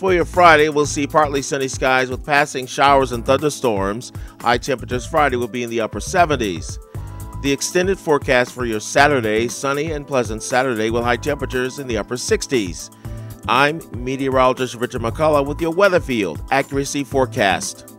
For your Friday, we'll see partly sunny skies with passing showers and thunderstorms. High temperatures Friday will be in the upper 70s. The extended forecast for your Saturday, sunny and pleasant Saturday with high temperatures in the upper 60s. I'm meteorologist Richard McCollough with your Weatherfield accuracy forecast.